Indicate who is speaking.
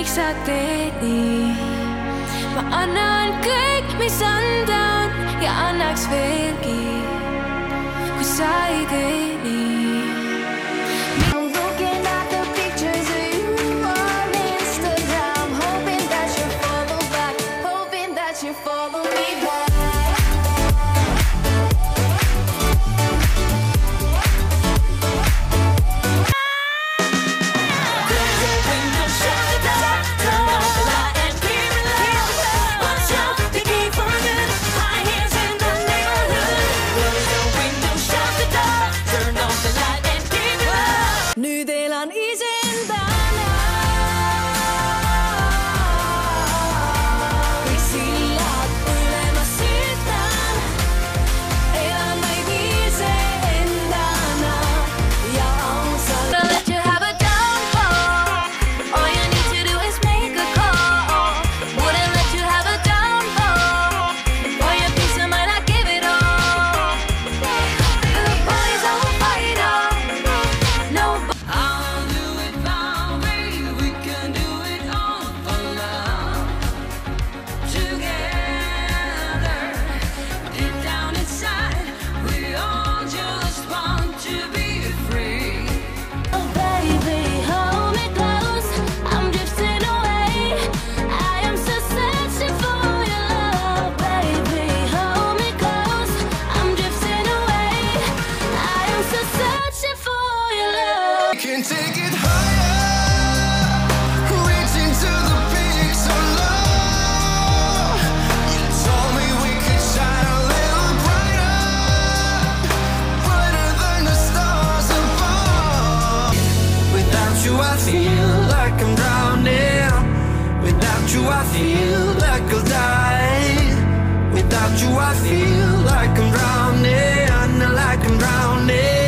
Speaker 1: miks sa teed nii? ma annan kõik, mis anda on ja annaks veelgi, kui sa ei tee nii. like I'm drowning. Without you, I feel like I'll die. Without you,
Speaker 2: I feel
Speaker 1: like I'm drowning. Like
Speaker 2: I'm drowning.